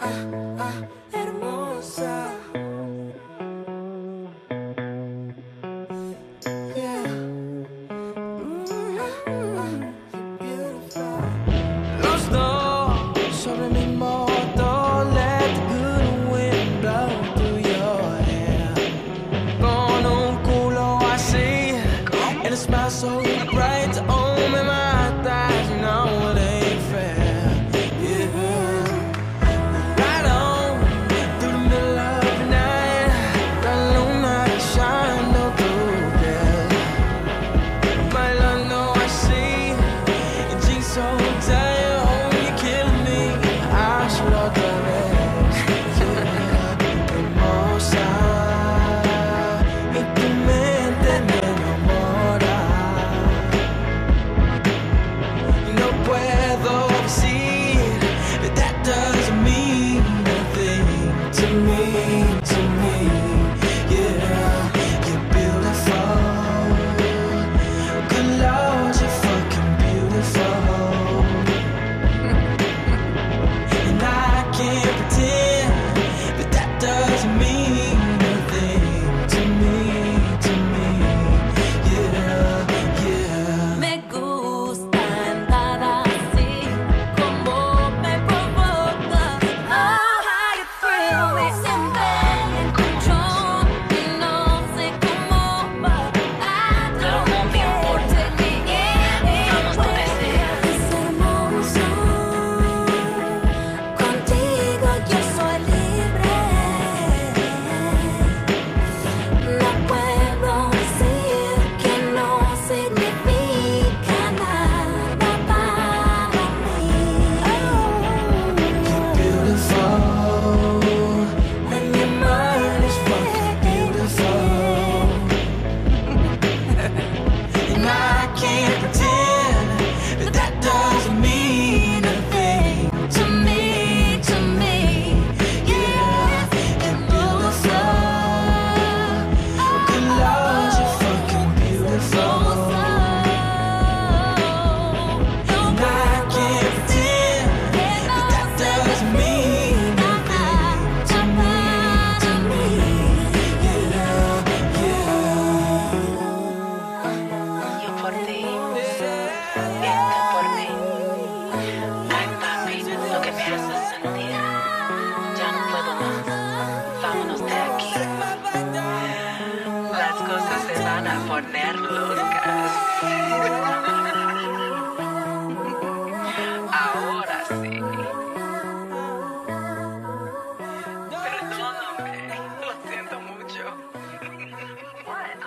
ah, ah, hermosa. Mm-hmm. Sobre let good your hair. Con un culo así, el smile so You. Ahora sí. Perdóname, lo siento mucho. What?